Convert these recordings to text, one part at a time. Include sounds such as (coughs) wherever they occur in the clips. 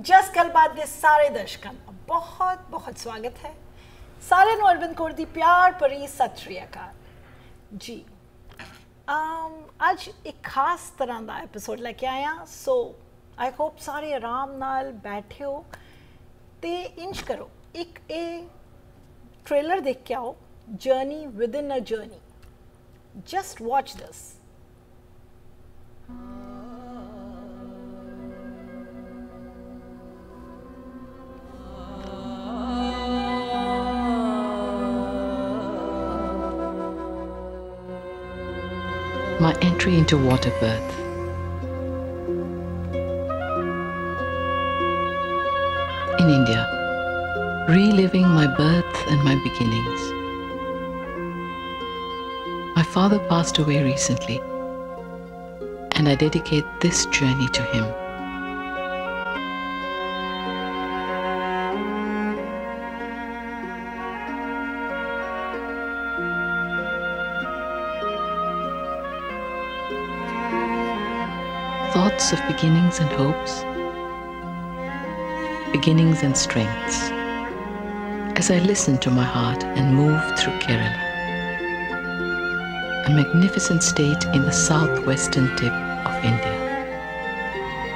ਜਸ ਗੱਲਬਾਤ ਦੇ ਸਾਰੇ ਦਰਸ਼ਕਾਂ ਦਾ ਬਹੁਤ ਬਹੁਤ ਸਵਾਗਤ ਹੈ ਸਾਰਿਆਂ ਨੂੰ ਅਰਵਿੰਦ ਕੌਰ ਦੀ ਪਿਆਰ ਭਰੀ ਸਤਿ ਸ਼੍ਰੀ ਅਕਾਲ ਜੀ ਅਮ ਅੱਜ ਇੱਕ ਖਾਸ ਤਰ੍ਹਾਂ ਦਾ ਐਪੀਸੋਡ ਲੈ ਕੇ ਆਇਆ ਸੋ ਆਈ ਹੋਪ ਸਾਰੇ ਆਰਾਮ ਨਾਲ ਬੈਠੇ ਹੋ ਤੇ ਇੰਜ ਕਰੋ ਇੱਕ ਇਹ ਟ੍ਰੇਲਰ ਦੇਖ ਕੇ ਆਓ journey within a journey just watch this my entry into water birth. In India, reliving my birth and my beginnings. My father passed away recently, and I dedicate this journey to him. Of beginnings and hopes, beginnings and strengths, as I listen to my heart and move through Kerala, a magnificent state in the southwestern tip of India.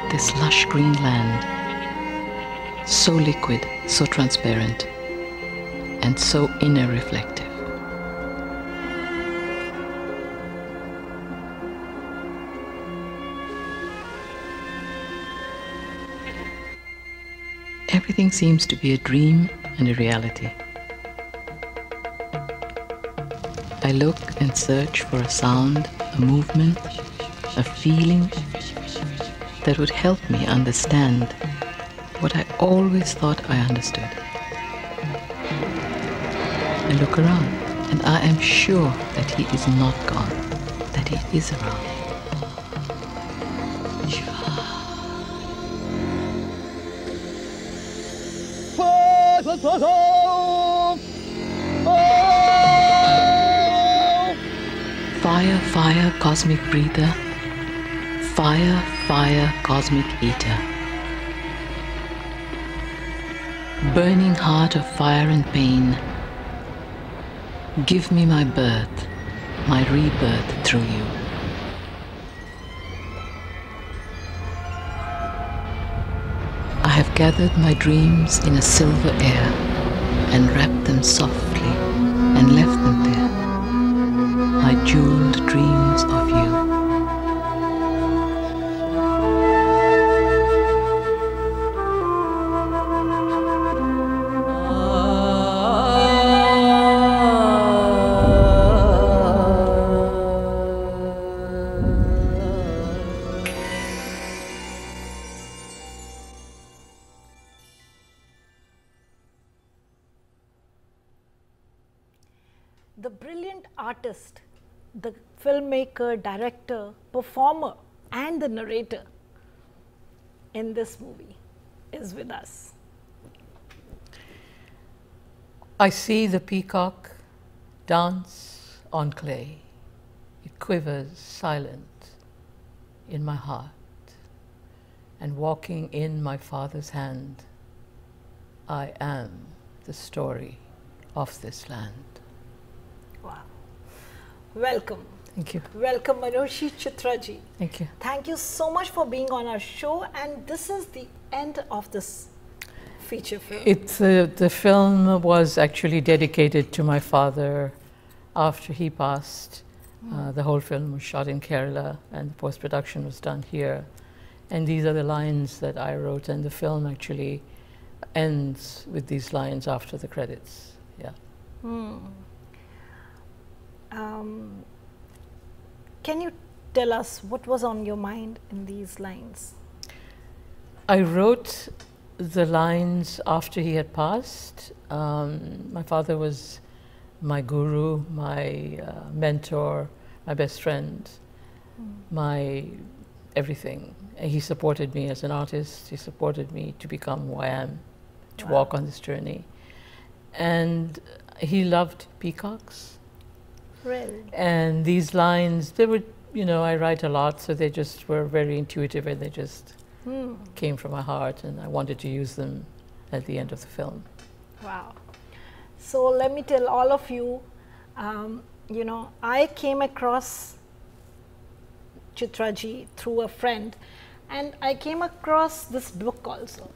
This lush green land, so liquid, so transparent, and so inner reflective. Everything seems to be a dream and a reality. I look and search for a sound, a movement, a feeling that would help me understand what I always thought I understood. I look around and I am sure that he is not gone, that he is around. Fire, fire, cosmic breather. Fire, fire, cosmic eater. Burning heart of fire and pain. Give me my birth, my rebirth through you. Have gathered my dreams in a silver air and wrapped them softly and left them there. My jeweled dreams of you. Filmmaker, director, performer, and the narrator in this movie is with us. I see the peacock dance on clay. It quivers silent in my heart. And walking in my father's hand, I am the story of this land. Wow. Welcome. Thank you. Welcome, Manoshi Chitraji. Thank you. Thank you so much for being on our show. And this is the end of this feature film. It's, uh, the film was actually dedicated to my father after he passed. Uh, the whole film was shot in Kerala and the post production was done here. And these are the lines that I wrote, and the film actually ends with these lines after the credits. Yeah. Um, can you tell us what was on your mind in these lines? I wrote the lines after he had passed. Um, my father was my guru, my uh, mentor, my best friend, my everything. And he supported me as an artist. He supported me to become who I am, to Wow. walk on this journey. And he loved peacocks. Really? And these lines, they were, you know, I write a lot, so they just were very intuitive and they just came from my heart, and I wanted to use them at the end of the film. Wow. So let me tell all of you, um, you know, I came across Chitraji through a friend and I came across this book also.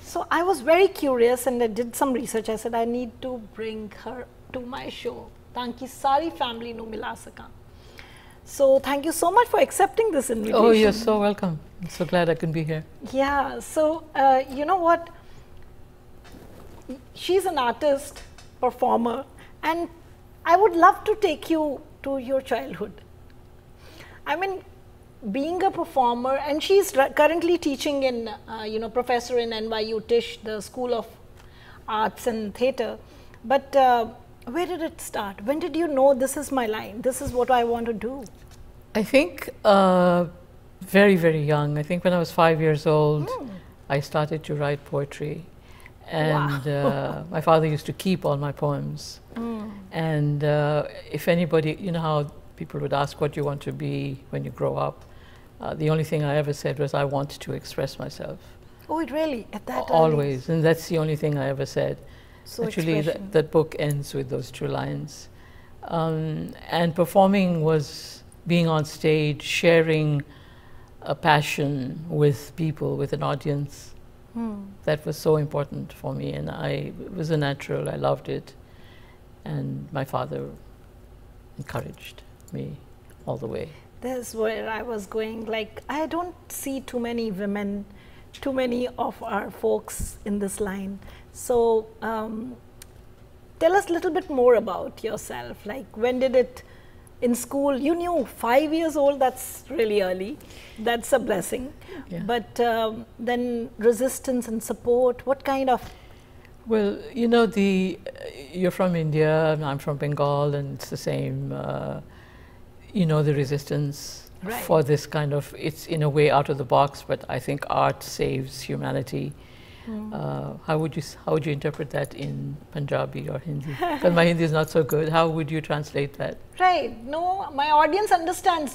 So I was very curious and I did some research. I said I need to bring her to my show ਤਾਂ ਕਿ ਸਾਰੀ family ਨੂੰ ਮਿਲਾ ਸਕਾਂ So thank you so much for accepting this invitation. Oh, you're so welcome. I'm so glad I can be here. Yeah. So uh, you know what? She's an artist, performer, and I would love to take you to your childhood. I mean, being a performer, and she's currently teaching in, uh, you know, professor in NYU Tisch, the School of Arts and Theatre, but. Uh, where did it start? When did you know this is my line? This is what I want to do? I think uh, very, very young. I think when I was five years old, I started to write poetry. And uh, my father used to keep all my poems. And uh, if anybody, you know how people would ask what you want to be when you grow up, uh, the only thing I ever said was, I want to express myself. Oh, it really? At that Always. And that's the only thing I ever said. So Actually, that, that book ends with those two lines. Um, and performing was being on stage, sharing a passion with people, with an audience. Hmm. That was so important for me, and I it was a natural. I loved it, and my father encouraged me all the way. That's where I was going. Like, I don't see too many women, too many of our folks in this line. So, um, tell us a little bit more about yourself. Like, when did it in school? You knew five years old, that's really early. That's a blessing. Yeah. But um, then resistance and support, what kind of Well, you know, the you're from India, and I'm from Bengal, and it's the same. Uh, you know, the resistance Right. for this kind of it's in a way out of the box, but I think art saves humanity. Hmm. Uh, how would you how would you interpret that in Punjabi or Hindi? (laughs) Because my Hindi is not so good. How would you translate that? Right. No, my audience understands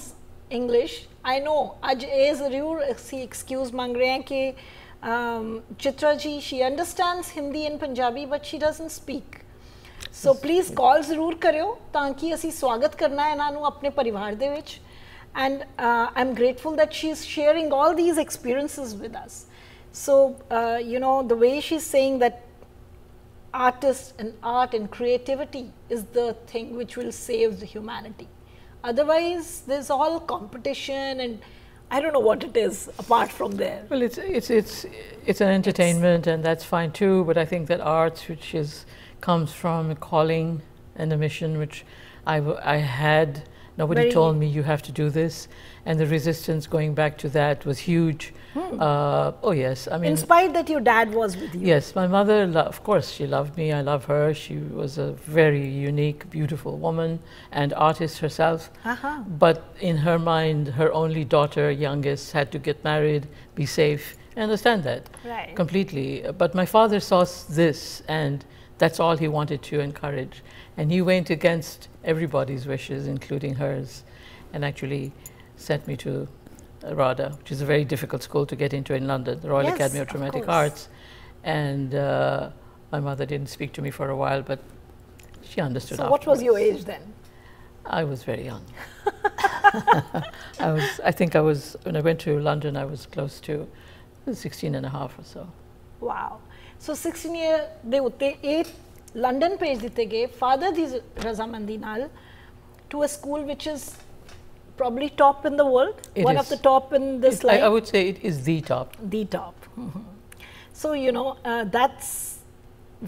English. I know. Aj is rur uh, excuse mang ki um, Chitra ji she understands Hindi and Punjabi but she doesn't speak. so please call ਜ਼ਰੂਰ ਕਰਿਓ taanki ਕਿ swagat karna hai ਹੈ ਇਹਨਾਂ ਨੂੰ ਆਪਣੇ ਪਰਿਵਾਰ And ਵਿੱਚ and I am grateful that she is sharing 올 these so uh, you know the way she's saying that artists and art and creativity is the thing which will save the humanity. Otherwise, there's all competition and I don't know what it is apart from there. Well, it's it's it's it's an entertainment, and that's fine too. But I think that arts, which is comes from a calling and a mission, which I, I had. Nobody Very- told me you have to do this, and the resistance going back to that was huge. Uh, oh yes, I mean. Inspired that your dad was with you. Yes, my mother, lo- of course, she loved me. I love her. She was a very unique, beautiful woman and artist herself. Uh-huh. But in her mind, her only daughter, youngest, had to get married, be safe. I understand that Right. completely. But my father saw this, and that's all he wanted to encourage. And he went against everybody's wishes, including hers, and actually sent me to RADA, which is a very difficult school to get into in London, the Royal yes, Academy of Dramatic of Arts. And uh, my mother didn't speak to me for a while, but she understood. So, afterwards. what was your age then? I was very young. (laughs) I was, I think I was, when I went to London, I was close to 16 and a half or so. Wow. So 16 year, they would take 8 London ਭੇਜ ਦਿੱਤੇ ਗਏ father ਦੀ ਰਜ਼ਾਮੰਦੀ ਨਾਲ to a school which is probably top in the world, It one of is. the top in this It- I, line. I would say it is the top. the top. (laughs) Mhm. So you know uh, that's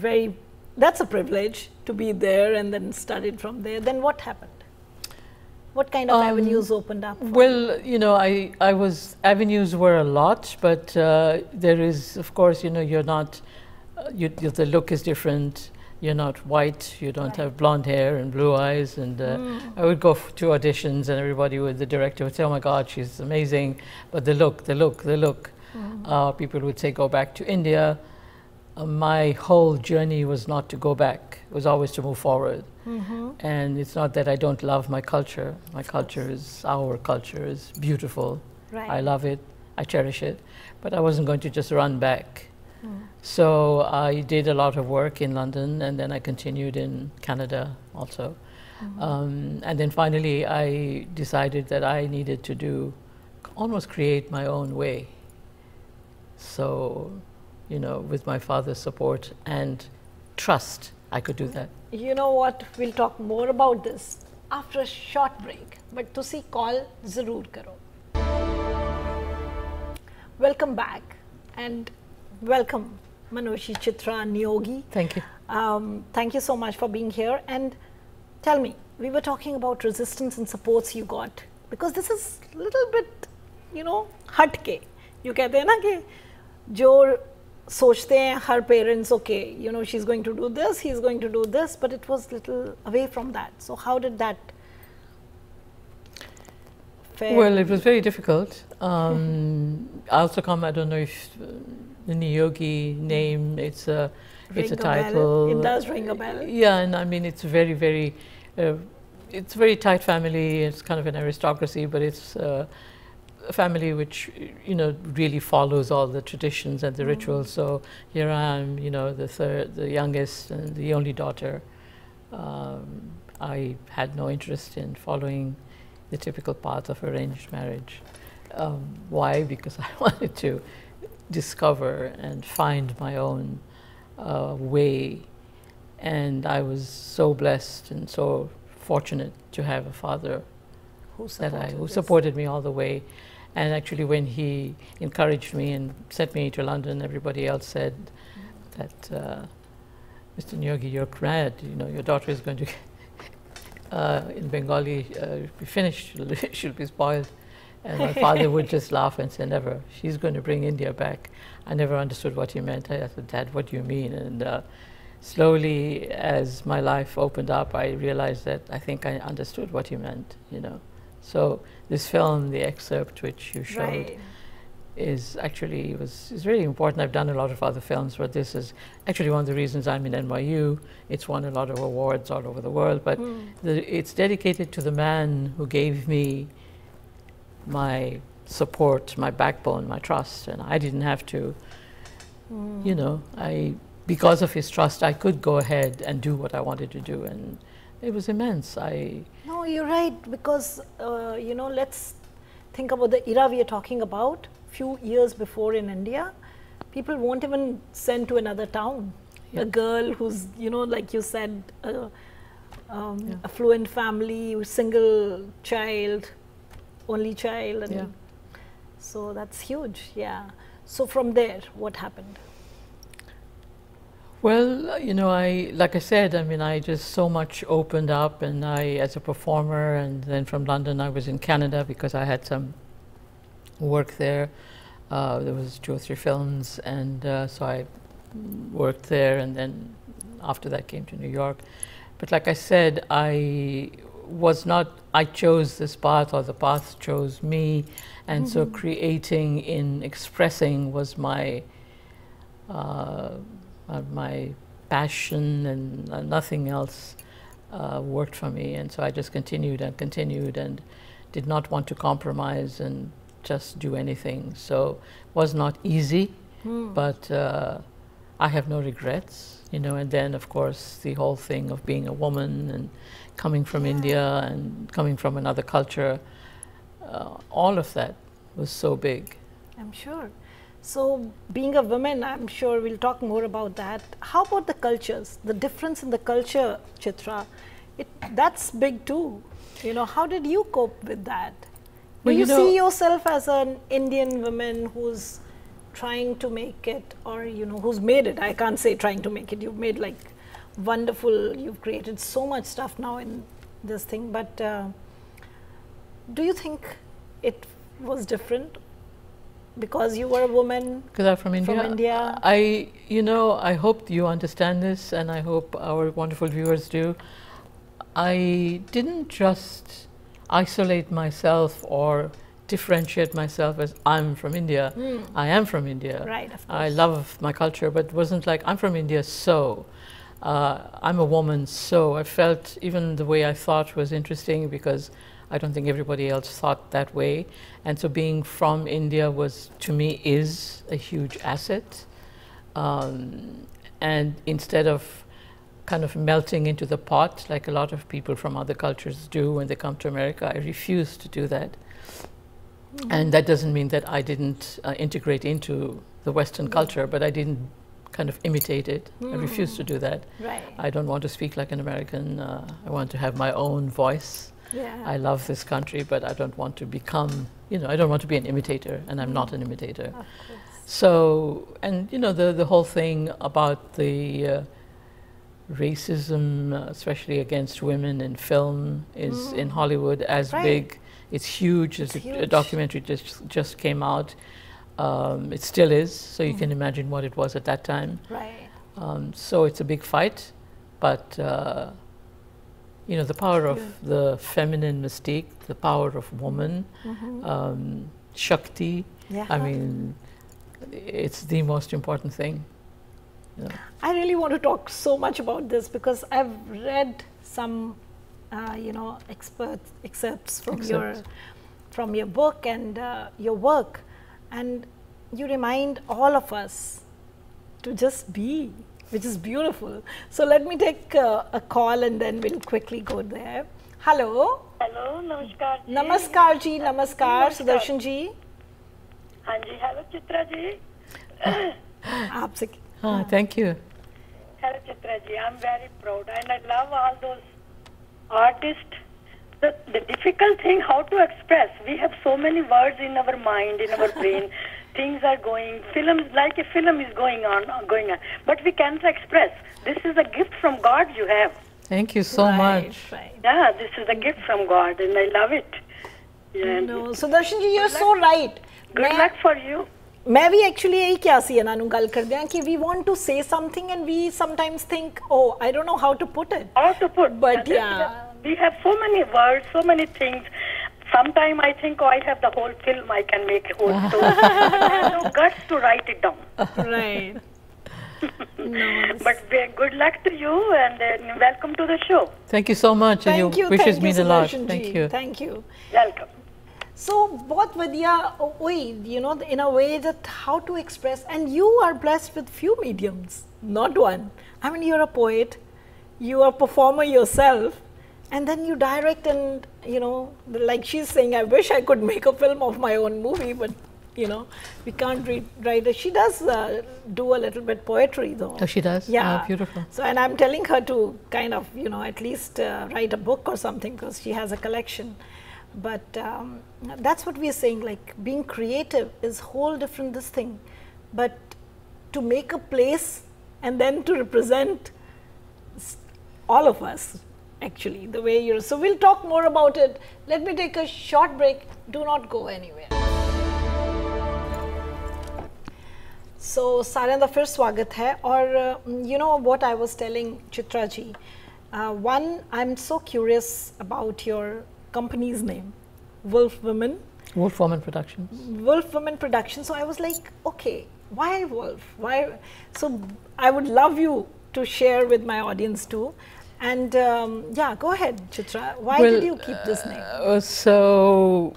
very that's a privilege to be there and then studied from there. Then what happened? What kind of Um, avenues opened up? for you? Well, you know, I, I was, avenues were a lot, but uh, there is, of course, you know, you're not, uh, you, you, the look is different. You're not white, you don't Right. have blonde hair and blue eyes. And uh, I would go f- to auditions, and everybody would, the director would say, Oh my God, she's amazing. But the look, the look, the look. Uh, people would say, Go back to India. Uh, my whole journey was not to go back, it was always to move forward. And it's not that I don't love my culture. My culture is, our culture is beautiful. Right. I love it. I cherish it. But I wasn't going to just run back. So I did a lot of work in London, and then I continued in Canada also. Um, and then finally, I decided that I needed to do almost create my own way. So, you know, with my father's support and trust, I could do that. You know what? We'll talk more about this after a short break. But ਤੁਸੀਂ call ਜ਼ਰੂਰ ਕਰੋ. Welcome back and welcome, Manoshi Chitra Neogy. Thank you. Um, thank you so much for being here. And tell me, we were talking about resistance and supports you got because this is a little bit, you know, हट के you कहते हैं ना कि जो सोचते हैं her parents, okay, you know, she's going to do this, he's going to do this, but it was little away from that. So how did that? Well, it was very difficult. Um, (laughs) I also come, I don't know if the Neogy name. It's a it's a Ring a bell. title. It does ring a bell. Yeah, and I mean it's very very. Uh, it's a very tight family. It's kind of an aristocracy, but it's uh, a family which you know really follows all the traditions and the Mm. rituals. So here I am, you know, the third, the youngest, and the only daughter. Um, I had no interest in following the typical path of arranged marriage. Um, why? Because (laughs) I wanted to discover and find my own uh, way. And I was so blessed and so fortunate to have a father Who that I, supported who supported me all the way. And actually, when he encouraged me and sent me to London, everybody else said that, uh, Mr. Neogy, you're glad, you know, your daughter is going to, (laughs) uh, in Bengali, uh, be finished, (laughs) she'll be spoiled. And my father would just laugh and say, never, she's going to bring India back. I never understood what he meant. I said, Dad, what do you mean? And uh, slowly, as my life opened up, I realized that I think I understood what he meant, you know. So this film, the excerpt which you showed, Right. is actually was is really important. I've done a lot of other films, but this is actually one of the reasons I'm in NYU. It's won a lot of awards all over the world, but Hmm. the, it's dedicated to the man who gave me my support, my backbone, my trust, and I didn't have to. You know, I because of his trust, I could go ahead and do what I wanted to do, and it was immense. I No, you're right because uh, you know. Let's think about the era we are talking about. Few years before in India, people won't even send to another town. Yeah. A girl who's you know, like you said, uh, um, Yeah. affluent family, single child, only child, and Yeah. so that's huge. Yeah. So from there, what happened? Well, you know, I like I said, I mean, I just so much opened up, and I, as a performer, and then from London, I was in Canada because I had some work there. Uh, there was two or three films, and uh, so I worked there, and then after that came to New York. But like I said, I was not. I chose this path, or the path chose me, and so creating in expressing was my uh, uh, my passion and uh, nothing else uh, worked for me. And so I just continued and continued and did not want to compromise and just do anything. So it was not easy, but uh, I have no regrets, you know. And then, of course, the whole thing of being a woman and coming from India and coming from another culture, uh, all of that was so big. I'm sure. So, being a woman, I'm sure we'll talk more about that. How about the cultures? The difference in the culture, Chitra, it, that's big too. You know, how did you cope with that? Do Well, you, you know- see yourself as an Indian woman who's trying to make it, or you know, who's made it? I can't say trying to make it. You've made like wonderful. You've created so much stuff now in this thing. But uh, do you think it was different because you were a woman Because I'm from India. From India. I, you know, I hope you understand this, and I hope our wonderful viewers do. I didn't just isolate myself or differentiate myself as I'm from India. I am from India. Right, of I love my culture, but it wasn't like I'm from India, so uh, I'm a woman, so I felt even the way I thought was interesting because I don't think everybody else thought that way. And so being from India was, to me, is a huge asset. Um, and instead of kind of melting into the pot like a lot of people from other cultures do when they come to America, I refuse to do that. Mm. And that doesn't mean that I didn't uh, integrate into the Western culture, but I didn't kind of imitate it. Mm. I refuse to do that. Right. I don't want to speak like an American. Uh, I want to have my own voice. Yeah. I love this country, but I don't want to become, you know, I don't want to be an imitator, and I'm not an imitator. Of So, and you know, the, the whole thing about the uh, racism, uh, especially against women in film, is mm. in Hollywood as right. big. It's huge. It's a, huge. a, documentary just just came out. Um, it still is, so you Mm. can imagine what it was at that time. Right. Um, so it's a big fight, but uh, you know the power of the feminine mystique, the power of woman, Mhm. um, Shakti. yeah. I mean, it's the most important thing. know. I really want to talk so much about this because I've read some, uh, you know, expert excerpts from your from your book and uh, your work, and you remind all of us to just be, which is beautiful. So let me take uh, a call and then we'll quickly go there. Hello, hello नमस्कार जी Namaskar ji, Namaskar, Namaskar. Sudarshan ji. हाँ जी hello Chitra (coughs) ji आपसे Ah, thank you. Hello Chitra ji I am very proud and I love all those artists the, the difficult thing how to express we have so many words in our mind in our brain (laughs) things are going films like a film is going on going on but we can't express this is a gift from god you have Thank you so right, much. Right. yeah this is a gift from god and i love it yeah. No, Sudarshan ji, you're so right. good मैं- luck for you ਮੈਂ ਵੀ actually ਇਹੀ ਕਿਹਾ ਸੀ ਇਹਨਾਂ ਨੂੰ ਗੱਲ ਕਰਦੇ ਆ ਕਿ we want to say something and we sometimes think oh I don't know how to put it how to put. But And this yeah. is a- we have so many words, so many things. Sometime I think, oh, I have the whole film. I can make a whole story. but I have no guts to write it down. Right (laughs) no But ve- good luck to you and uh, welcome to the show. Thank you so much, and thank your you wishes thank you mean a lot. Sudarshan Thank ji. you. thank you Welcome. so ਬਹੁਤ ਵਧੀਆ ਓਏ you know in a way that how to express and you are blessed with few mediums not one i mean you're a poet you are a performer yourself and then you direct and you know like she's saying i wish i could make a film of my own movie but you know we can't read write it she does uh, do a little bit poetry though Oh, she does? yeah Ah, beautiful. so and i'm telling her to kind of you know at least uh, write a book or something because she has a collection but um, that's what we're saying like being creative is whole different this thing but to make a place and then to represent all of us actually the way you're so we'll talk more about it. Let me take a short break. Do not go anywhere. So saranda first swagat or you know what i was telling chitraji uh, one i'm so curious about your company's name wolf women. Wolf Woman productions. Wolf Woman productions. So i was like okay why wolf? Why? So i would love you to share with my audience too and um, yeah go ahead Chitra why Well, did you keep this name Uh, so,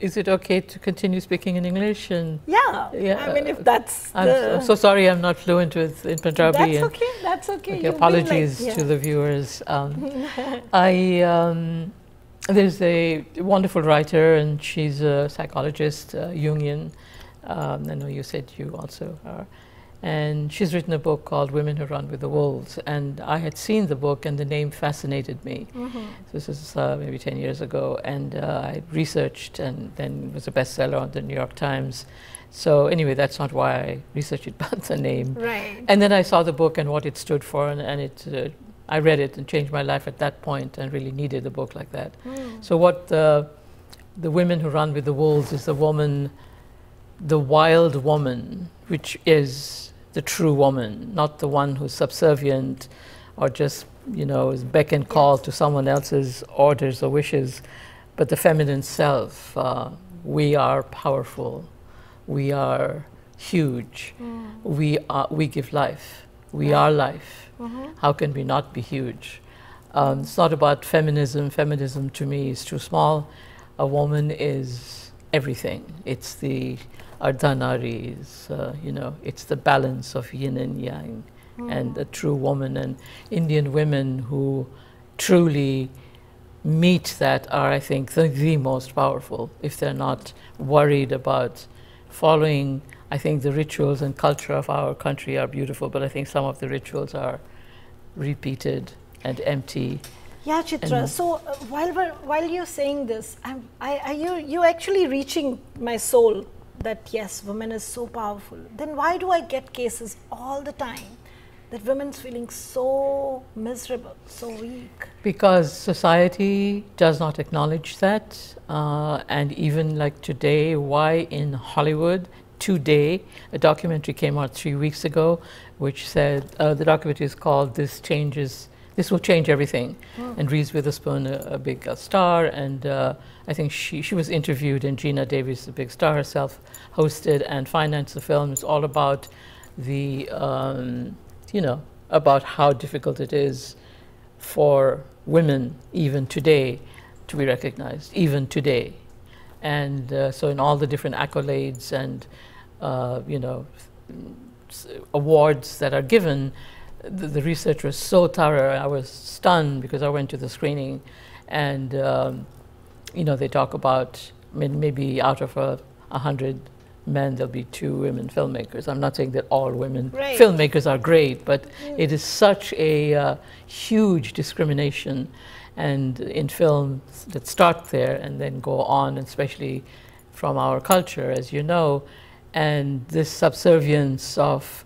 is it okay to continue speaking in English? And yeah, yeah, I mean if uh, that's I'm, I'm so sorry I'm not fluent with in Punjabi. that's okay that's okay okay, You've like- apologies yeah. to the viewers. Um, (laughs) I um, there's a wonderful writer and she's a psychologist, uh, Jungian. Um, I know you said you also are. And she's written a book called Women Who Run with the Wolves. And I had seen the book, and the name fascinated me. Mhm. This is uh, maybe 10 years ago, and uh, I researched, and then it was a bestseller on the New York Times. So, anyway, that's not why I researched it, (laughs) but the name. right And then I saw the book and what it stood for, and, and it, uh, I read it and changed my life at that point and really needed a book like that. Hmm. So, what the, the women who run with the wolves is the woman, the wild woman, which is the true woman, not the one who's subservient or just, you know, is beck and call to someone else's orders or wishes, but the feminine self. Uh, we are powerful. We are huge. We, are, we give life. We are life. How can we not be huge? Um, it's not about feminism. Feminism to me is too small. A woman is everything. It's the ardhanari, is, uh, you know, it's the balance of yin and yang, and a true woman. And Indian women who truly meet that are, I think, the, the most powerful if they're not worried about following. I think the rituals and culture of our country are beautiful, but I think some of the rituals are repeated and empty. Yeah, Chitra. So uh, while while you're saying this, I'm, I, I, you you actually reaching my soul that yes, women is so powerful. Then why do I get cases all the time that women's feeling so miserable, so weak? Because society does not acknowledge that. Uh, and even like today, why in Hollywood, today, a documentary came out three weeks ago, which said uh, the documentary is called This Changes. This will change everything. And Reese Witherspoon, a, a big uh, star, and uh, I think she, she was interviewed, and Geena Davis, the big star herself, hosted and financed the film. It's all about the, um, you know, about how difficult it is for women even today to be recognized, even today. And uh, so, in all the different accolades and uh, you know awards that are given, the, the research was so thorough. I was stunned because I went to the screening, and um, you know they talk about I mean, maybe out of a, a hundred men there'll be two women filmmakers. I'm not saying that all women Right. filmmakers are great, but it is such a uh, huge discrimination, and in films that start there and then go on, especially from our culture, as you know, and this subservience of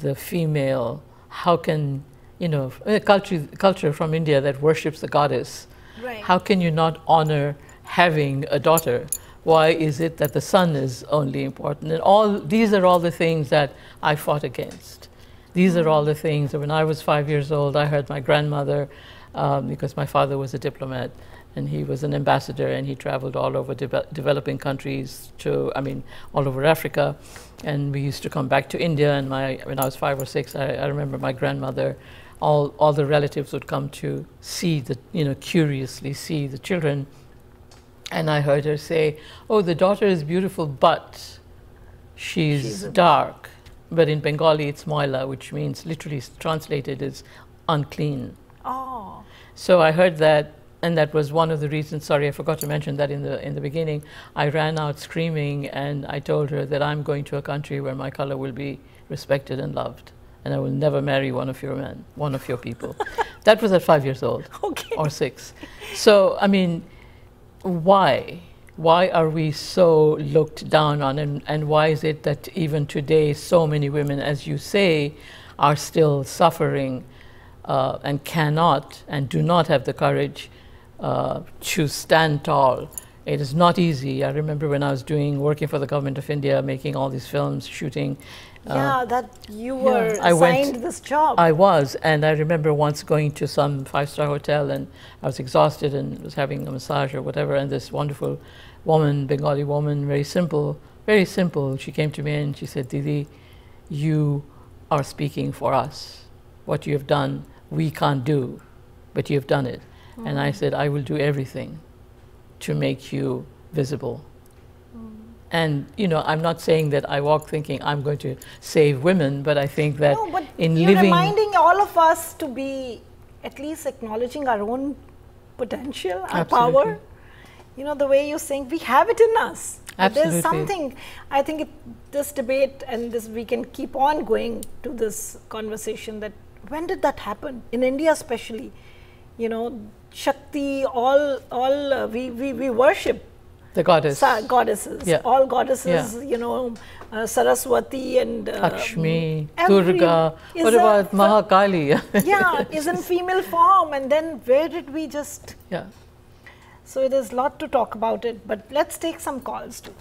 the female. How can you know a culture culture from India that worships the goddess? Right. How can you not honor having a daughter? Why is it that the son is only important? And all these are all the things that I fought against. These are all the things that when I was five years old, I heard my grandmother, um, because my father was a diplomat and he was an ambassador and he traveled all over deve- developing countries to, I mean, all over Africa. And we used to come back to India. And my, when I was five or six, I, I remember my grandmother, all, all the relatives would come to see the, you know, curiously see the children. And I heard her say, Oh, the daughter is beautiful, but she's, She's dark. But in Bengali, it's moila, which means literally translated is unclean. Oh, So I heard that, and that was one of the reasons. Sorry, I forgot to mention that in the in the beginning. I ran out screaming, and I told her that I'm going to a country where my color will be respected and loved, and I will never marry one of your men, one of your people. (laughs) that was at five years old okay. or six. So I mean, why? Why are we so looked down on, and, and why is it that even today so many women, as you say, are still suffering uh, and cannot and do not have the courage uh, to stand tall? It is not easy. I remember when I was doing working for the government of India, making all these films, shooting. uh, yeah, that you were I went- this job. I was, and I remember once going to some five-star hotel, and I was exhausted and was having a massage or whatever, and this wonderful woman, Bengali woman, very simple, very simple. She came to me and she said, "Didi, you are speaking for us. What you have done, we can't do, but you have done it." And I said, "I will do everything to make you visible." Mm. And you know, I'm not saying that I walk thinking I'm going to save women, but I think that no, but in you're living reminding all of us to be at least acknowledging our own potential, our Absolutely. power. You know, the way you're saying we have it in us. Absolutely. There's something, I think it, this debate and this, we can keep on going to this conversation that when did that happen? In India, especially, you know, Shakti, all, all uh, we, we, we worship the goddess. Sa goddesses. Yeah. all goddesses yeah. you know uh, saraswati and uh, lakshmi durga what about mahakali? (laughs) Yeah is in female form and then where did we just yeah. So there's a lot to talk about it but let's take some calls too.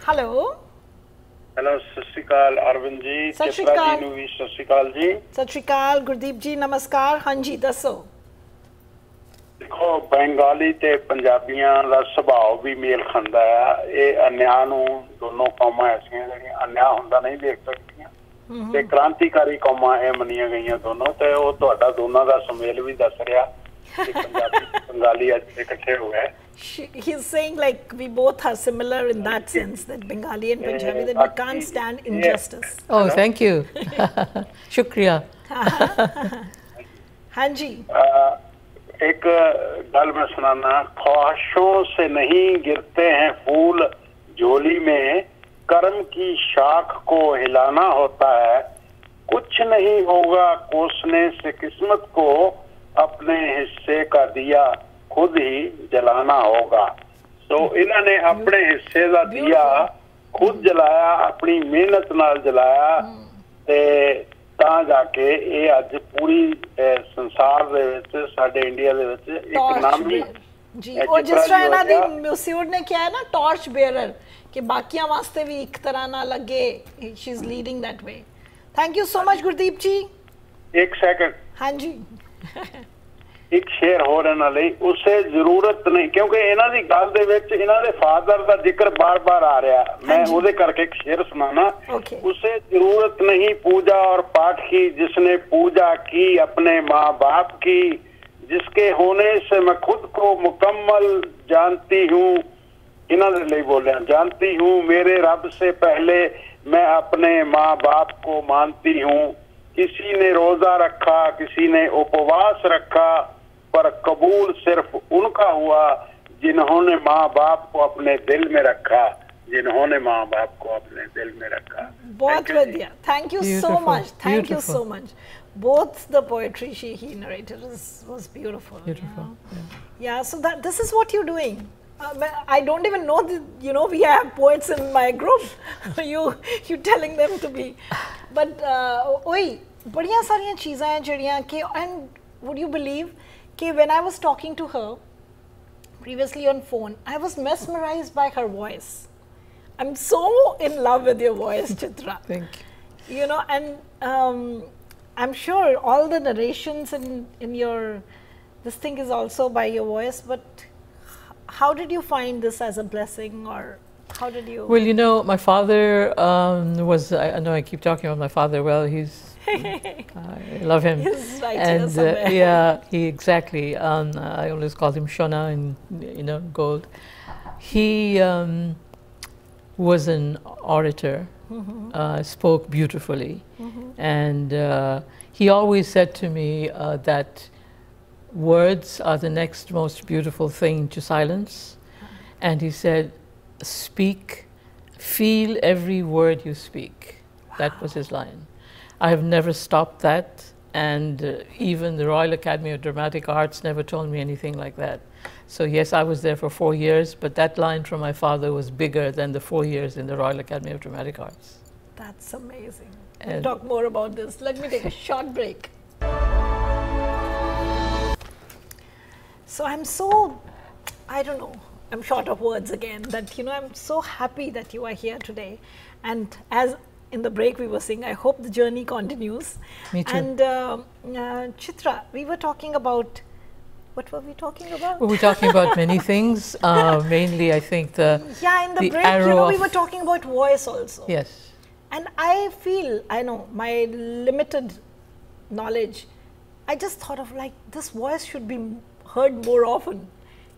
Hello? Hello sashrikal Arvindji, sashrikal. Ji sashrikal ji. Sashrikal gurdeep ji namaskar hanji Daso. ਦੇਖੋ ਬੰਗਾਲੀ ਤੇ ਪੰਜਾਬੀਆਂ ਦਾ ਸੁਭਾਅ ਵੀ ਮੇਲ ਖਾਂਦਾ ਆ ਇਹ ਅਨਿਆਂ ਨੂੰ ਦੋਨੋਂ ਕੌਮਾਂ ਐਸੀਆਂ ਜਿਹੜੀਆਂ ਅਨਿਆਂ ਹੁੰਦਾ ਨਹੀਂ ਦੇਖ ਸਕਦੀਆਂ ਤੇ ਕ੍ਰਾਂਤੀਕਾਰੀ ਕੌਮਾਂ ਇਹ ਮੰਨੀਆਂ ਗਈਆਂ ਦੋਨੋਂ ਤੇ ਉਹ ਤੁਹਾਡਾ ਦੋਨਾਂ ਦਾ ਸੁਮੇਲ ਵੀ ਦੱਸ ਰਿਹਾ ਇਹ ਪੰਜਾਬੀ ਤੇ ਬੰਗਾਲੀ ਅੱਜ ਇਕੱਠੇ ਹੋ ਗਏ She, he's saying like we both are similar in that sense that Bengali and Punjabi that we can't stand injustice. Oh, thank you. Shukriya. Hanji. अ, एक गल में सुनाना। ख्वाहिशों से नहीं गिरते हैं फूल। झोली में कर्म की शाख को हिलाना होता है। कुछ नहीं होगा कोसने से किस्मत को अपने हिस्से का दिया खुद ही जलाना होगा। तो इन्होंने अपने हिस्से का दिया खुद जलाया अपनी मेहनत नाल जलाया। हम्म। ते ਤਾਂ ਜਾ ਕੇ ਇਹ ਅੱਜ ਪੂਰੀ ਸੰਸਾਰ ਦੇ ਵਿੱਚ ਸਾਡੇ ਇੰਡੀਆ ਦੇ ਵਿੱਚ ਇੱਕ ਨਾਮ ਹੀ ਜੀ ਉਹ ਜਿਸ ਤਰ੍ਹਾਂ ਇਹਨਾਂ ਦੀ ਮਿਊਸੀਉਡ ਨੇ ਕਿਹਾ ਹੈ ਨਾ ਟਾਰਚ ਬੇਅਰਰ ਕਿ ਬਾਕੀਆਂ ਵਾਸਤੇ ਵੀ ਇੱਕ ਤਰ੍ਹਾਂ ਨਾ ਲੱਗੇ she is leading that way thank you so much Gurdeep ji ਇੱਕ ਸੈਕਿੰਡ ਹਾਂਜੀ ਇੱਕ ਸ਼ੇਰ ਹੋਰ ਇਹਨਾਂ ਲਈ ਉਸੇ ਜ਼ਰੂਰਤ ਨਹੀਂ ਕਿਉਂਕਿ ਇਹਨਾਂ ਦੀ ਗੱਲ ਦੇ ਵਿੱਚ ਇਹਨਾਂ ਦੇ ਫਾਦਰ ਦਾ ਜ਼ਿਕਰ ਬਾਰ-ਬਾਰ ਆ ਰਿਹਾ ਮੈਂ ਹਾਂਜੀ। ਉਹਦੇ ਕਰਕੇ ਇੱਕ ਸ਼ੇਰ ਸੁਣਾਣਾ Okay. उसे जरूरत नहीं पूजा और पाठ की जिसने पूजा की अपने माँ बाप की जिसके होने से मैं खुद को मुकम्मल जानती हूँ इन्हों ਦੇ ਲਈ ਬੋਲਿਆ जानती हूँ मेरे रब से पहले मैं अपने माँ बाप को मानती हूँ किसी ने रोजा रखा किसी ने उपवास रखा पर कबूल सिर्फ़ उनका हुआ जिन्होंने माँ बाप को अपने दिल में रखा जिन्होंने माँ बाप को अपने दिल में रखा बहुत बढ़िया thank you so much thank you so much both the poetry she he narrated is, was beautiful. Beautiful. You yeah. yeah. So that this is what you're doing. Uh, I don't even know. that you know, we have poets in my group. you you telling them to be, but uh, oi, badhiya sariyan चीज़ें hain jehdiyan ke and would you believe ਕਿ when I was talking to her previously on phone I was mesmerized by her voice. I'm so in love with your voice (laughs) Chitra. Thank you. you know and um, i'm sure all the narrations in in your this thing is also by your voice but how did you find this as a blessing or how did you Well, you know, my father um, was, I, I know I keep talking about my father, well, he's, I love him. He's right here and uh, yeah, he exactly, um, I always called him Shona in, you know, gold. He um, was an orator, Mm-hmm. uh, spoke beautifully, and uh, he always said to me uh, that words are the next most beautiful thing to silence. And he said, Speak, feel every word you speak. That was his line. I have never stopped that, and uh, even the Royal Academy of Dramatic Arts never told me anything like that. So, yes, I was there for four years, but that line from my father was bigger than the four years in the Royal Academy of Dramatic Arts. that's amazing. We'll And- talk more about this. Let me take a short break. So i'm so i don't know i'm short of words again that you know i'm so happy that you are here today. And as in the break we were saying i hope the journey continues Me too. and um, uh, chitra we were talking about what were we talking about We were talking about many things, uh, mainly, I think, the. yeah in the, the break you know we were talking about voice also Yes. and I feel, I know my limited knowledge, I just thought of like this voice should be heard more often.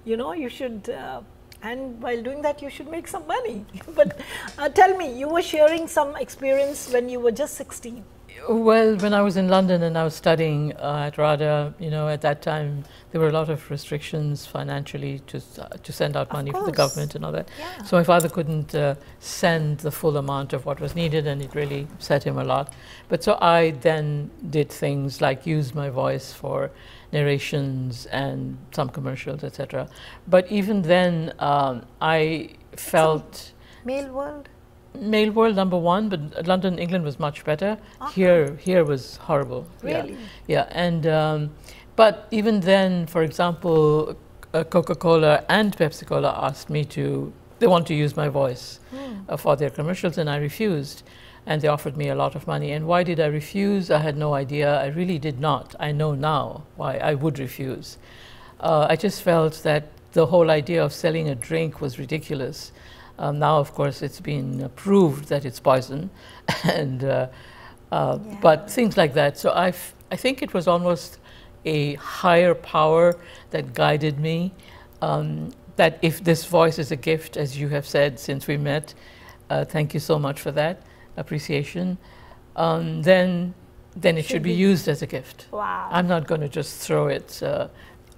You know, you should, uh, and while doing that, you should make some money. (laughs) but uh, tell me, you were sharing some experience when you were just 16. Well, when I was in London and I was studying uh, at RADA, you know, at that time there were a lot of restrictions financially to uh, to send out money for the government and all that. Yeah. So my father couldn't uh, send the full amount of what was needed, and it really set him a lot. But so I then did things like use my voice for narrations and some commercials, etc. But even then, um, I felt. Male world? Male World number one, but London, England was much better. Here, here was horrible. Yeah. Really? Yeah, and um, but even then, for example, uh, Coca-Cola and Pepsi-Cola asked me to. They want to use my voice uh, for their commercials, and I refused. And they offered me a lot of money. And why did I refuse? I had no idea. I really did not. I know now why I would refuse. Uh, I just felt that the whole idea of selling a drink was ridiculous. Um, now, of course, it's been proved that it's poison, (laughs) and uh, uh, Yeah. but things like that. So I, I think it was almost a higher power that guided me. Um, that if this voice is a gift, as you have said since we met, uh, thank you so much for that appreciation. Um, then, then it should, Should be be- used as a gift. Wow. I'm not going to just throw it uh,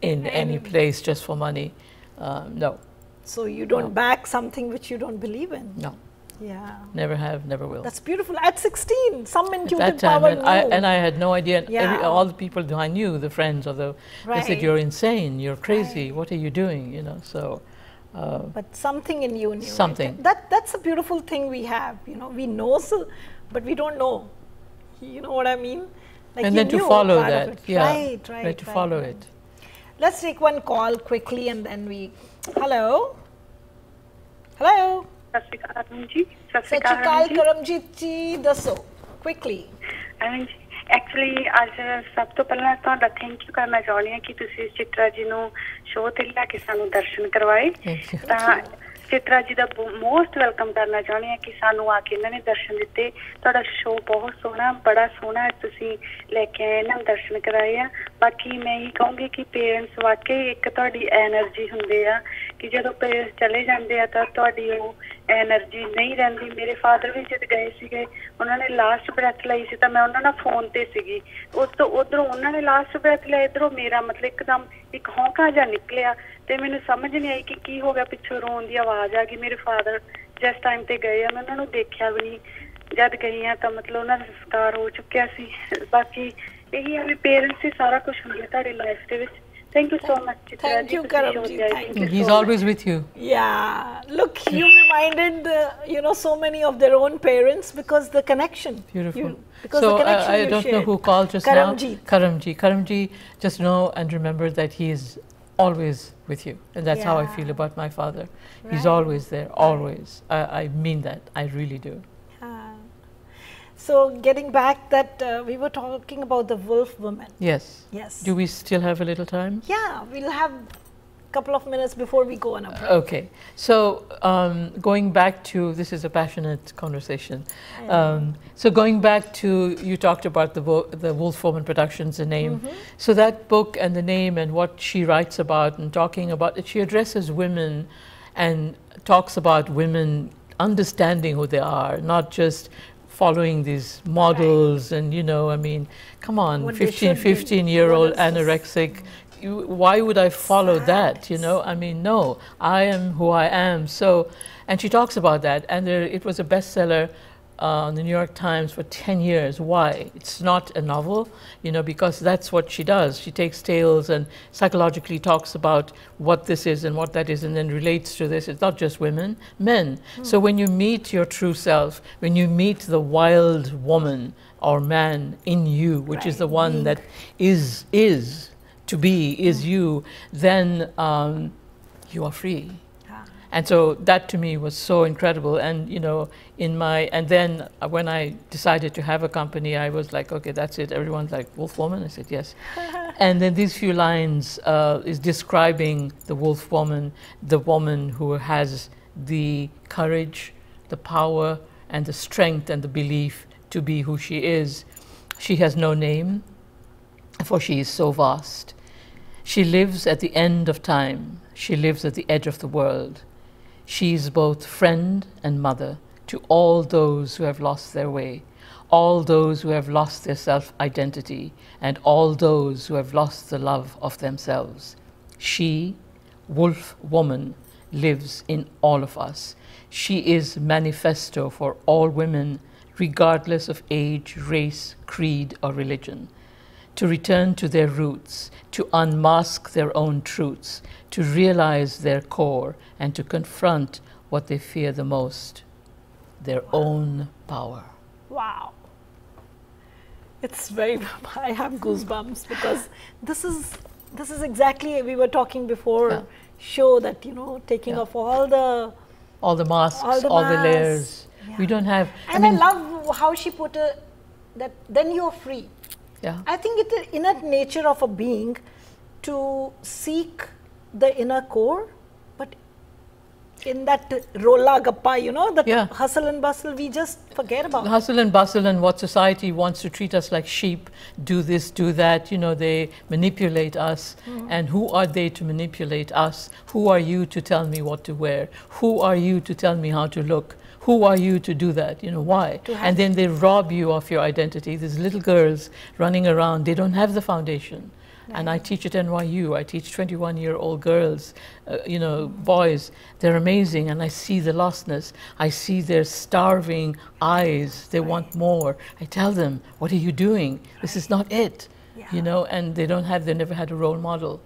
in any Any- place just for money. Um, no, So you don't No. back something which you don't believe in. no, Yeah. never have, never will. That's beautiful. At 16, some At intuitive that time, power and I, and I had no idea. and Every, Yeah. all the people who I knew, the friends or the, they said, "You're insane. You're crazy. Right. What are you doing?" You know. So, uh, but something in you knew. right? Something. That that's a beautiful thing we have. You know, we know, so, but we don't know. You know what I mean? Like and you then to knew a follow part of that, it. yeah, Right, right, to right, follow right. it. Let's take one call quickly and then we. Hello. Hello. ਸਤਿ ਸ਼੍ਰੀ ਅਕਾਲ ਅਰੁਣ ਜੀ ਸਤਿ ਸ਼੍ਰੀ ਸਤਿ ਅਕਾਲ ਸ਼੍ਰੀ ਅਕਾਲ ਅਰੁਣ ਜੀ ਕਰਮਜੀਤ ਜੀ ਦੱਸੋ quickly Arun ਜੀ actually ਅੱਜ ਸਭ ਤੋਂ ਪਹਿਲਾਂ ਤੁਹਾਡਾ ਥੈਂਕ ਯੂ ਕਰਨਾ ਚਾਹੁੰਦੀ ਹਾਂ ਕਿ ਤੁਸੀਂ ਚਿਤਰਾ ਜੀ ਨੂੰ ਸ਼ੋਅ ਤੇ ਲਿਆ ਕੇ ਸਾਨੂੰ ਦਰਸ਼ਨ ਕਰਵਾਏ। ਤਾਂ ਚਿਤਰਾ ਜੀ ਦਾ ਮੋਸਟ ਵੈਲਕਮ ਕਰਨਾ ਚਾਹੁੰਦੀ ਹਾਂ ਕਿ ਸਾਨੂੰ ਆ ਕੇ ਇਹਨਾਂ ਨੇ ਦਰਸ਼ਨ ਦਿੱਤੇ। ਤੁਹਾਡਾ ਸ਼ੋਅ ਬਹੁਤ ਸੋਹਣਾ ਬੜਾ ਸੋਹਣਾ ਤੁਸੀਂ ਲੈ ਕੇ ਆਏ ਇਹਨਾਂ ਨੂੰ ਦਰਸ਼ਨ ਕਰਾਏ ਆ। ਬਾਕੀ ਮੈਂ ਇਹ ਕਹੂੰਗੀ ਕਿ ਪੇਰੈਂਟਸ ਵਾਕਈ ਇੱਕ ਤੁਹਾਡੀ એનર્ਜੀ ਹੁੰਦੇ ਆ ਕਿ ਜਦੋਂ ਪੇਰੈਂਟਸ ਚਲੇ ਜਾਂਦੇ ਆ ਤਾਂ ਤੁਹਾਡੀ ਉਹ એનર્ਜੀ ਨਹੀਂ ਰਹਿੰਦੀ। ਮੇਰੇ ਫਾਦਰ ਵੀ ਜਿੱਦ ਗਏ ਸੀਗੇ, ਉਹਨਾਂ ਨੇ ਲਾਸਟ ਬ੍ਰੈਥ ਲਈ ਸੀ ਤਾਂ ਮੈਂ ਉਹਨਾਂ ਨਾਲ ਫੋਨ ਤੇ ਸੀਗੀ। ਉਸ ਤੋਂ ਉਧਰੋਂ ਉਹਨਾਂ ਨੇ ਲਾਸਟ ਬ੍ਰੈਥ ਲਿਆ, ਇਧਰੋਂ ਮੇਰਾ ਮਤਲਬ ਇੱਕਦਮ ਇੱਕ ਹੌਂਕਾ ਜਿਹਾ ਨਿਕਲਿਆ ਤੇ ਮੈਨੂੰ ਸਮਝ ਨਹੀਂ ਆਈ ਕਿ ਕੀ ਹੋ ਗਿਆ, ਪਿੱਛੋਂ ਰੋਣ ਦੀ ਆਵਾਜ਼ ਆ ਗਈ। ਮੇਰੇ ਫਾਦਰ ਜਿਸ ਟਾਈਮ ਤੇ ਗਏ ਆ, ਮੈਂ ਉਹਨਾਂ ਨੂੰ ਦੇਖਿਆ ਵੀ ਨਹੀਂ। ਜਦ ਗਈ ਆ ਤਾਂ ਮਤਲਬ ਉਹਨਾਂ ਦਾ ਸੰਸਕਾਰ ਹੋ ਚੁੱਕਿਆ ਸੀ। ਬਾਕੀ ਇਹੀ ਆ ਵੀ ਪੇਰੈਂਟਸ ਹੀ ਸਾਰਾ ਕੁਝ ਹੁੰਦੇ ਹੈ ਤੁਹਾਡੀ ਲਾਈਫ ਦੇ ਵਿੱਚ। Thank you so much. Chitra. Thank you, Karamji. He's so always much. with you. Yeah. Look, you reminded the, you know so many of their own parents because the connection. Beautiful. You, because so the uh, connection uh, I don't shared. know who called just Karamjit. now. Karamji. Karamji. Just know and remember that he is always with you, and that's yeah. how I feel about my father. Right. He's always there. Always. I, I mean that. I really do. So getting back, that uh, we were talking about the wolf woman. Yes. Yes. Do we still have a little time? yeah, we'll have a couple of minutes before we go on a break. Okay, so um, going back to this is a passionate conversation. Um, so going back to you talked about the wo- the Wolf Woman Productions, the name. So that book and the name and what she writes about and talking about it, she addresses women and talks about women understanding who they are, not just following these models and you know i mean come on they 15 should be. 15 year old What is this? anorexic you, why would I follow that? You know, I mean, no, I am who I am. So, and she talks about that, and there, it was a bestseller uh, the New York Times for 10 years. Why? It's not a novel, you know, because that's what she does. She takes tales and psychologically talks about what this is and what that is, and then relates to this. It's not just women, men. So when you meet your true self, when you meet the wild woman or man in you, which is the one that is is to be is you, then um, you are free. And so that to me was so incredible. And you know, in my and then when I decided to have a company, I was like, okay, that's it. Everyone's like, Wolf Woman. I said yes. (laughs) and then these few lines uh, is describing the Wolf Woman, the woman who has the courage, the power, and the strength and the belief to be who she is. She has no name, for she is so vast. She lives at the end of time. She lives at the edge of the world. She is both friend and mother to all those who have lost their way, all those who have lost their self identity, and all those who have lost the love of themselves. She, wolf woman, lives in all of us. She is manifesto for all women, regardless of age, race, creed, or religion to return to their roots, to unmask their own truths, to realize their core, and to confront what they fear the most their own power. Wow. It's very (laughs) I have goosebumps because this is this is exactly we were talking before Yeah. show that you know taking Yeah. off all the All the masks, All all the the, masks. layers. We don't have. and I, mean, love how she put it that then you're free. Yeah. I think it's the innate nature of a being to seek the inner core, but in that rolla gappa, you know, that Yeah. hustle and bustle, we just forget about. The hustle and bustle and what society wants to treat us like sheep, do this, do that, you know, they manipulate us. Mm-hmm. And who are they to manipulate us? Who are you to tell me what to wear? Who are you to tell me how to look? Who are you to do that? You know, why? And then they rob you of your identity. These little girls running around, they don't have the foundation. And I teach at NYU. I teach 21 year old girls, uh, you know, boys. They're amazing. And I see the lostness. I see their starving eyes. They want more. I tell them, What are you doing? This is not it. Yeah. You know, and they don't have, they never had a role model.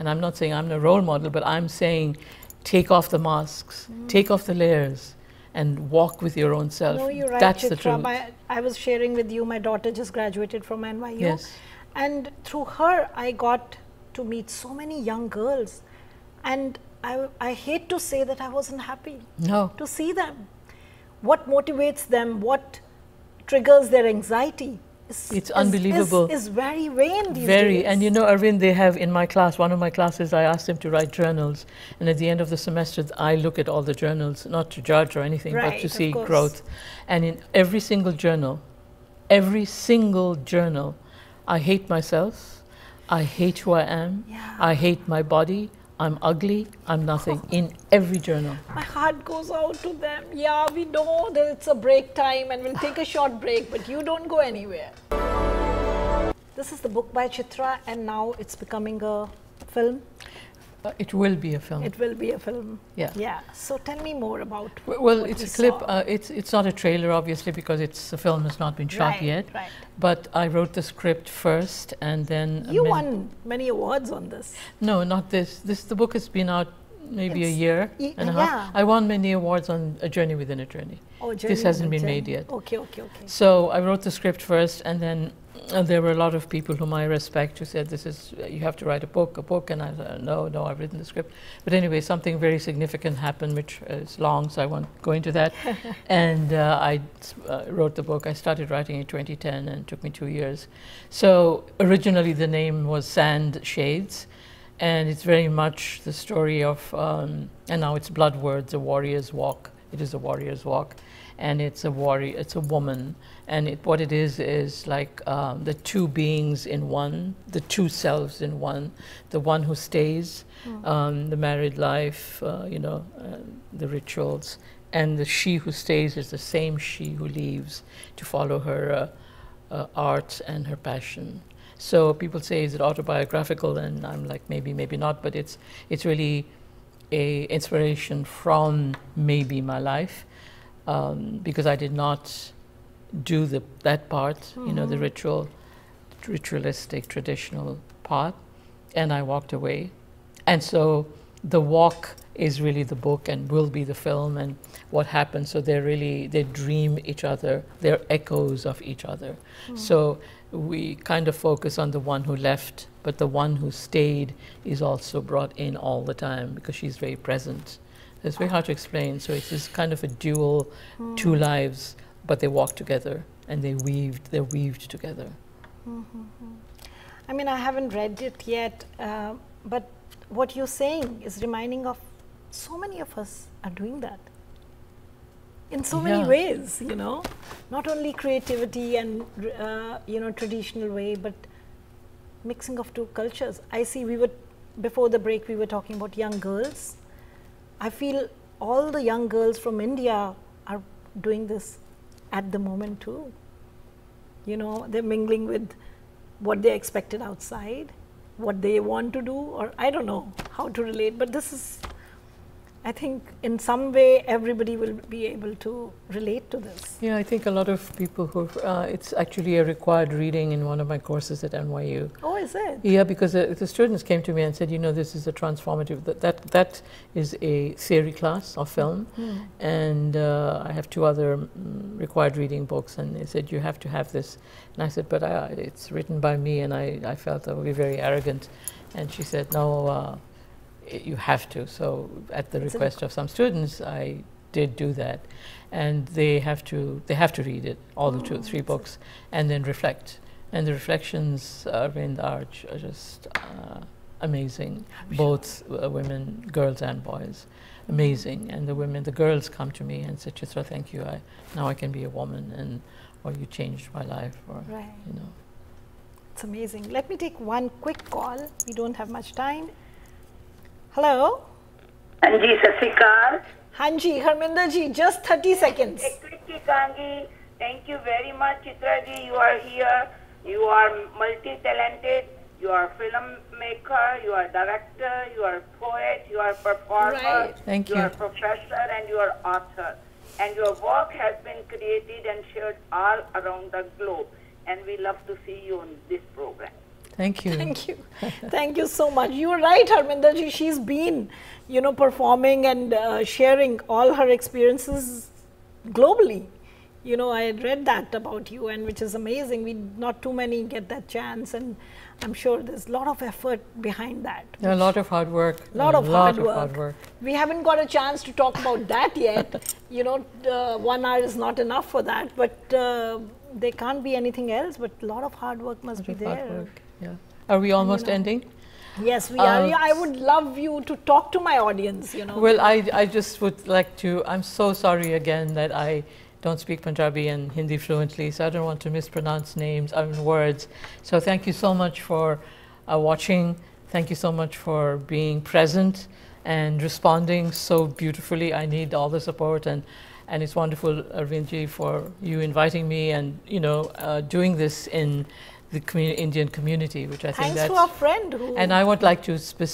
And I'm not saying I'm a role model, but I'm saying take off the masks, Mm. take off the layers, and walk with your own self. No, you're right, That's the truth. My, I was sharing with you, my daughter just graduated from NYU. Yes. And through her, I got to meet so many young girls. And I, I hate to say that I wasn't happy no. to see them. What motivates them, what triggers their anxiety is, It's unbelievable. Is, is very vain these Very, days. and you know, Arvind, they have in my class, one of my classes, I asked them to write journals. And at the end of the semester, I look at all the journals, not to judge or anything, but to see course. growth. And in every single journal, every single journal, I hate myself, I hate who I am, Yeah. I hate my body, I'm ugly, I'm nothing, in every journal. My heart goes out to them. Yeah, we know that it's a break time and we'll take a short break, but you don't go anywhere. This is the book by Chitra, and now it's becoming a film. Uh, it will be a film. It will be a film. Yeah. Yeah. So tell me more about. W- Well, it's a clip. Uh, it's it's not a trailer, obviously, because it's the film has not been shot Right, yet. right. But I wrote the script first, and then You won many awards on this. No, not this. This the book has been out maybe It's- a year and a half. I won many awards on A Journey Within a Journey. Oh, This hasn't been Journey. made yet. Okay, okay, okay. So I wrote the script first, and then uh, there were a lot of people whom I respect who said, "This is you have to write a book, a book." And I said, "No, no, I've written the script." But anyway, something very significant happened, which is long, so I won't go into that. (laughs) and uh, I uh, wrote the book. I started writing in 2010, and it took me two years. So originally, the name was Sand Shades. And it's very much the story of, um, and now it's Blood Words, a warrior's walk. It is a warrior's walk, and it's a warrior. It's a woman, and it, what it is is like um, the two beings in one, the two selves in one. The one who stays, um, the married life, uh, you know, uh, the rituals, and the she who stays is the same she who leaves to follow her uh, uh, art and her passion. So people say, is it autobiographical? And I'm like, maybe, maybe not. But it's it's really a inspiration from maybe my life, um, because I did not do the that part, you know, the ritual, ritualistic, traditional part, and I walked away. And so the walk is really the book and will be the film and what happens. So they're really, they dream each other, they're echoes of each other. Hmm. So we kind of focus on the one who left, but the one who stayed is also brought in all the time because she's very present. It's very hard to explain. So it's this kind of a dual, hmm. two lives, but they walk together and they weaved, they're weaved together. Hmm, I mean, I haven't read it yet, uh, but what you're saying is reminding of so many of us are doing that in so many Yeah. ways, you know, not only creativity and uh, you know traditional way, but mixing of two cultures. I see we were before the break we were talking about young girls. I feel all the young girls from India are doing this at the moment too. You know, they're mingling with what they expected outside, what they want to do, or I don't know how to relate, but this is, I think, in some way, everybody will be able to relate to this. Yeah, I think a lot of people who, uh, it's actually a required reading in one of my courses at NYU. Oh, is it? Yeah, because uh, the students came to me and said, you know, this is a transformative, that, that, that is a theory class of film. And uh, I have two other mm, required reading books, and they said, you have to have this. And I said, but I, it's written by me, and I, I felt that would be very arrogant. And she said, no, uh, i- you have to. So at the It's request of some students, I did do that. And they have to, they have to read it, all the two, three books, and then reflect. And the reflections, Arvind, are, j- are just uh, amazing, both uh, women, girls, and boys. amazing. And the women, the girls come to me and say, Chitra, thank you. I, now I can be a woman and or you changed my life or Right. you know. It's amazing. Let me take one quick call. We don't have much time Hello? ਹਾਂਜੀ ਸਤਿ ਸ਼੍ਰੀ ਅਕਾਲ Hanji, Harminder ji, just 30 seconds. ਇੱਕ Vicky ਕਾਂਗੀ thank you very much Chitra ji you are here you are multi talented you are a filmmaker, you are a director, you are a poet, you are a performer, Right. Thank you you. are a professor, and you are author. And your work has been created and shared all around the globe. And we love to see you on this program. Thank you. Thank you. Thank you so much. You're right, Harminder. She's been, you know, performing and uh, sharing all her experiences globally. You know, I had read that about you, and which is amazing. We not too many get that chance, and I'm sure there's a lot of effort behind that. A lot of hard work. lot a of, lot hard, of work. hard work. We haven't got a chance to talk about that yet. (laughs) you know, uh, one hour is not enough for that, but uh, there can't be anything else. But a lot of hard work must be Lot there. Yeah. Are we almost know, ending? Yes, we are. Uh, Yeah, I would love you to talk to my audience. You know. Well, I, I just would like to, I'm so sorry again that I don't speak Punjabi and Hindi fluently, so I don't want to mispronounce names, I mean words. So thank you so much for uh, watching. Thank you so much for being present and responding so beautifully. I need all the support and, and it's wonderful, Arvindji, for you inviting me and, you know, uh, doing this in the commu- Indian community, which I think Thanks that's... to our friend who. And I would like to spec-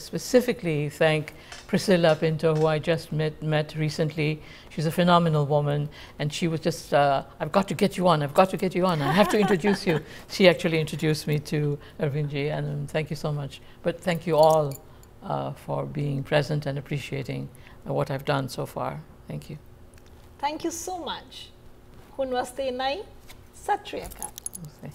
specifically thank Priscilla Pinto, who I just met, met recently. She's a phenomenal woman, and she was just, uh, I've got to get you on, I've got to get you on, I have to introduce you. (laughs) She actually introduced me to Arvindji, and um, thank you so much. But thank you all uh, for being present and appreciating uh, what I've done so far. Thank you. Thank you so much. Hun waste nai, Sat Shri Akal. Thank